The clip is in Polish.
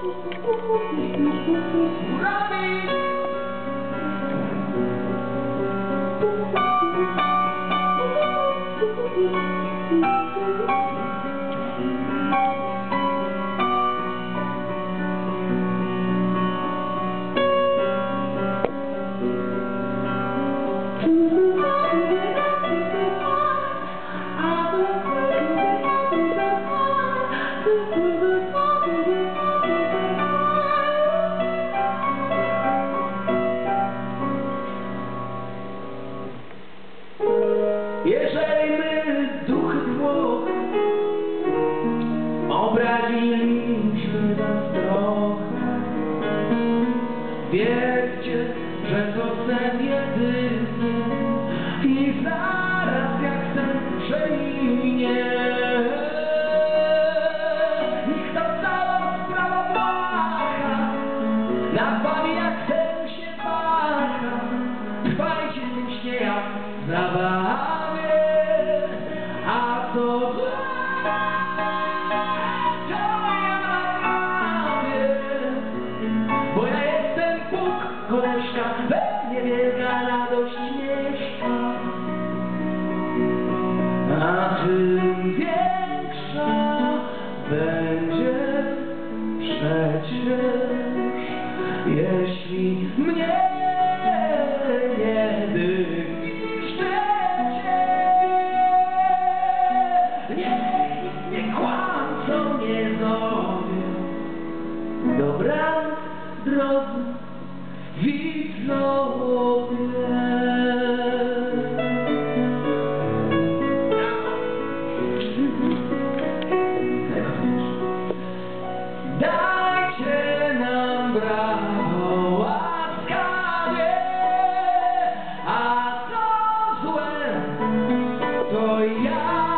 Thank you. Jeżeli my duchy Włoch obraziliśmy was trochę, wiedzcie, że to sen jedyny i zaraz jak sen przeminie. Niech to błaha, nad wami jak się Yeah. Dobranoc, drodzy widzowie. Dajcie nam brawo łaskawie, a co złe, to ja